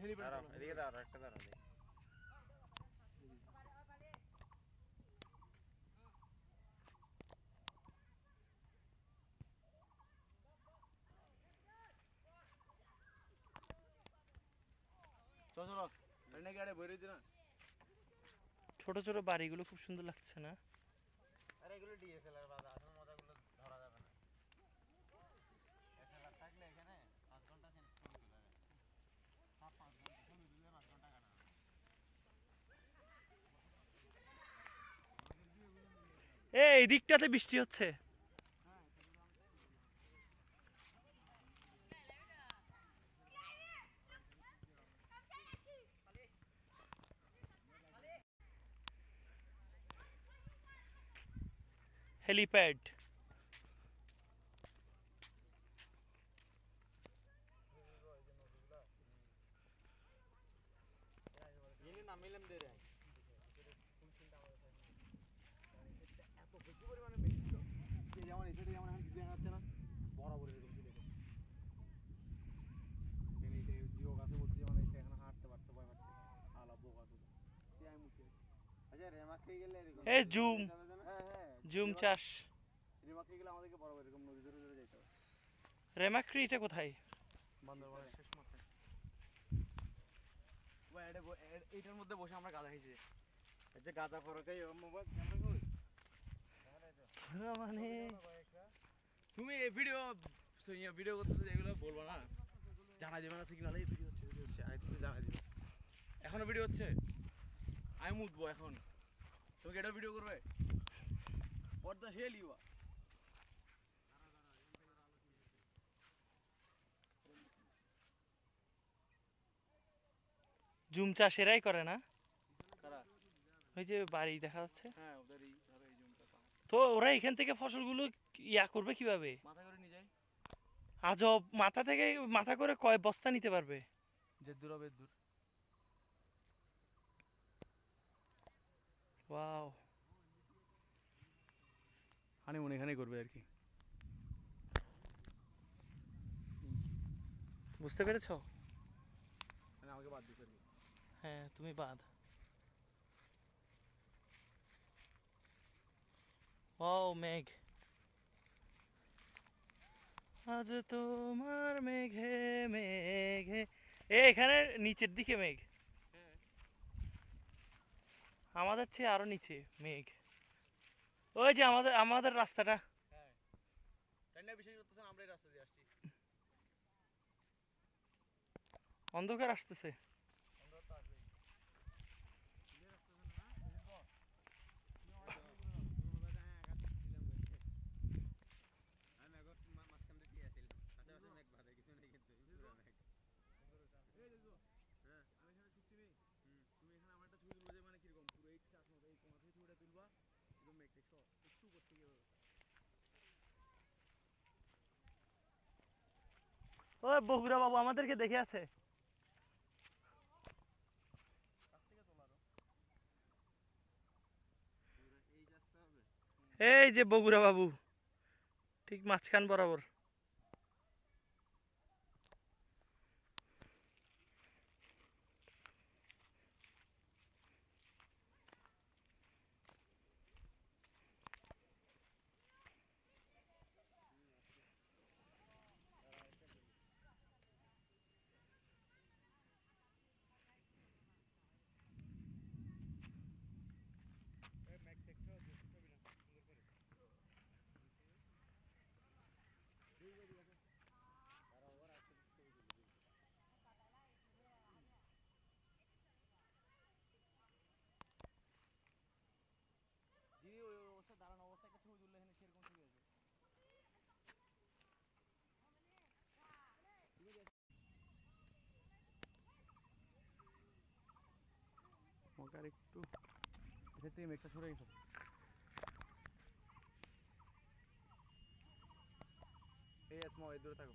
Helipad দাঁড়াও এদিকে দাঁড়াও একটা দাঁড়াও ছোট ছোট বাড়িগুলো খুব সুন্দর লাগছে না? আরে এগুলো ডিএসএলআর এই দিকটাতে বৃষ্টি হচ্ছে। হেলিপ্যাড ইনি নামিলাম দে রে এত বেশি পরিমাণে বেশি ছিল যে যেমন এসে যেমন এখন কিছু দেখা যাচ্ছে না বরাবর এরকম ছিল এটা। এখানে এই যে জিও গাছে বলছি যেমন এটা এখন হাঁটতে পারতে ভয় পাচ্ছে আলা বোক আছে সে আমি মুখে আচ্ছা রেমাকে গেলে এরকম এ জুম। হ্যাঁ হ্যাঁ। জুম চাষ। রিমাকে গেলে আমাদেরকে বরাবর এরকম নদী ধরে ধরে যেতে হবে। রেমাক্রি এটা কোথায়? বান্দরবানের শেষ মাথায় ভাই এটা ব- এ- এইটার মধ্যে বসে আমরা গাঁজা খাইছি। যে গাঁজা ফরকাই মোবাইল ক্যামেরা কই তোরা মানে তুমি এই ভিডিও ভিডিও করতেছো এগুলো বলব না। জানা যাবে না সিগনাল ভিডিও হচ্ছে ভিডিও হচ্ছে আই তুমি জানা যাবে এখনও ভিডিও হচ্ছে? আমি মুতবো এখন। তুমি এটা ভিডিও করবে? What the hell you zoom চাষ এরাই করে না? ওই যে বাড়ি দেখা যাচ্ছে। হ্যাঁ। তো ওরা এখান থেকে ফসলগুলো ইয়া করবে কীভাবে? আজব মাথা থেকে মাথা করে কয় বস্তা নিতে পারবে? যে দূর হবে দূর। ওয়াও হানিমুন এখানেই করবে আর কি। বুঝতে পেরেছ? মানে আমাকে বাদ দিতে হ্যাঁ তুমি বাদ। ও মেঘ। আজ তোমার মেঘে মেঘে। এখানে নিচের দিকে মেঘ। আমাদের চেয়ে আরও নিচে মেঘ। ওই যে আমাদের আমাদের রাস্তাটা। অন্ধকার তাই না বিশ্বাস করতেছেন আমরা এই রাস্তা দিয়ে আসছি অন্ধকার আসতেছে আমি এখন মা- মাঝখান দিয়ে দিয়ে আসছিলাম আশেপাশে মেঘ বাদে কিছু নেই কিন্তু পুরো মেঘ আমি এখানে ছুটছি নেই তুমি এখানে আমার একটা ছবি তুলবো যে মানে কীরকম পুরো এই চাষ মতো এই কোমা থেকে ছবিটা তুলবা একদম মেঘ দেখছ একটু উপর থেকে এভাবে। ও বগুড়া বাবু আমাদেরকে দেখে আছে। এই যে বগুড়া বাবু ঠিক মাঝখান বরাবর। আর একটু এসে থেকে মেঘটা সরে গেছে। এই আসমা এই দূরে থাকো।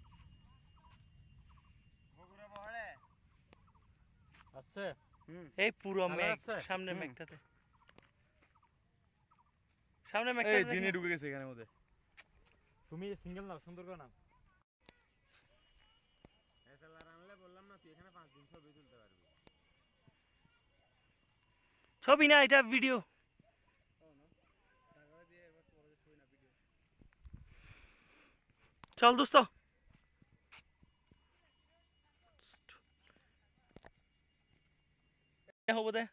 এই পুরো মেঘ সামনে মেঘটাতে। সামনে এই মেঘটাতে ঢুকে গেছে এখানে মধ্যে। তুমি সিঙ্গেল না সুন্দর করে নাও এসএলআর আনলে বললাম না তুই এখানে পাঁচ দিন ছবি তুলতে ছবি না এটা ভিডিও চল দোস্ত। হব দে।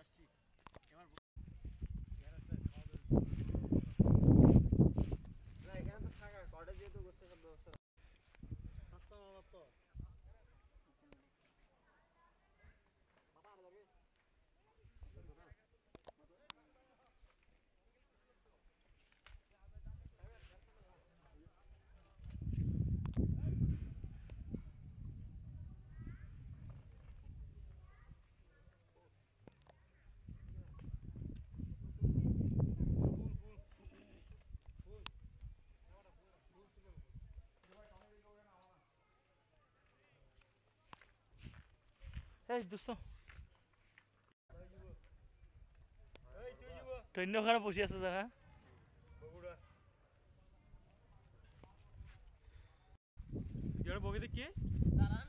ящик. এই দোস্ত ট্রেন ওখানে বসে আছে দাঁড়ান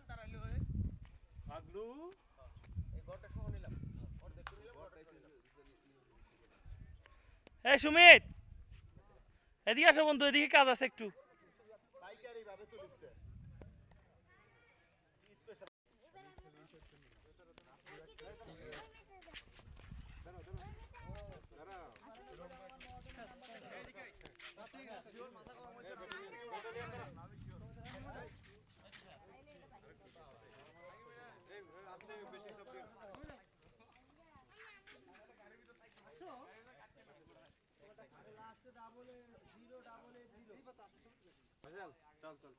দাঁড়াইলে আগলু এই ঘরটা সহ নিলাম এই সুমিত! এদিকে আসো বন্ধু এদিকে কাজ আছে একটু। চল চল